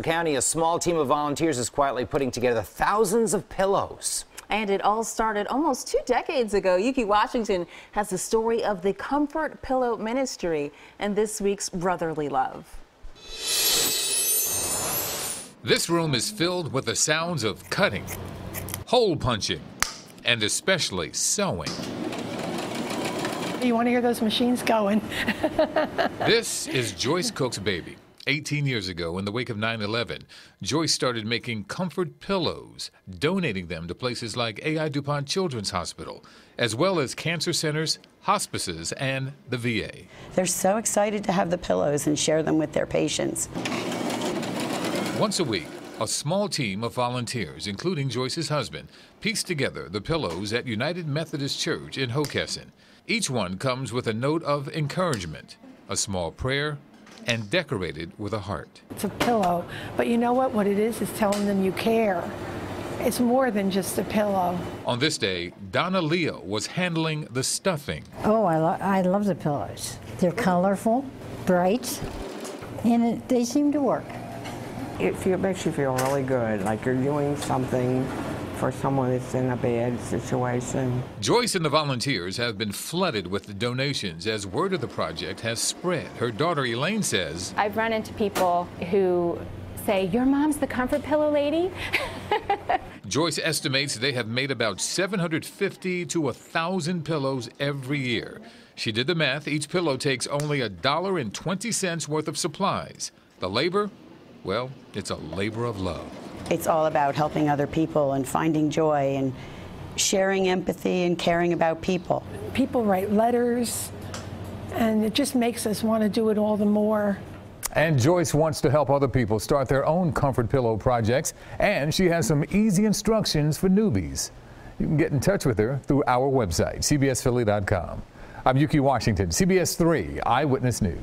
County, a small team of volunteers is quietly putting together thousands of pillows. And it all started almost two decades ago. Ukee Washington has the story of the Comfort Pillow Ministry and this week's Brotherly Love. This room is filled with the sounds of cutting, hole punching, and especially sewing. You want to hear those machines going. this is Joyce Cook's baby. 18 years ago, in the wake of 9 11, Joyce started making comfort pillows, donating them to places like A.I. DuPont Children's Hospital, as well as cancer centers, hospices, and the VA. They're so excited to have the pillows and share them with their patients. Once a week, a small team of volunteers, including Joyce's husband, pieced together the pillows at United Methodist Church in Hockessin. Each one comes with a note of encouragement, a small prayer, and decorated with a heart. It's a pillow, but you know what? What it is is telling them you care. It's more than just a pillow. On this day, Donna Leo was handling the stuffing. Oh, I, lo I love the pillows. They're colorful, bright, and it, they seem to work. It, feel, it makes you feel really good, like you're doing something for someone that's in a bad situation. Joyce and the volunteers have been flooded with donations as word of the project has spread. Her daughter Elaine says, I've run into people who say, Your mom's the comfort pillow lady. Joyce estimates they have made about 750 to 1,000 pillows every year. She did the math. Each pillow takes only a dollar and 20 cents worth of supplies. The labor, well, it's a labor of love. It's all about helping other people and finding joy and sharing empathy and caring about people. People write letters, and it just makes us want to do it all the more. And Joyce wants to help other people start their own comfort pillow projects, and she has some easy instructions for newbies. You can get in touch with her through our website, cbsphilly.com. I'm Ukee Washington, CBS 3 Eyewitness News.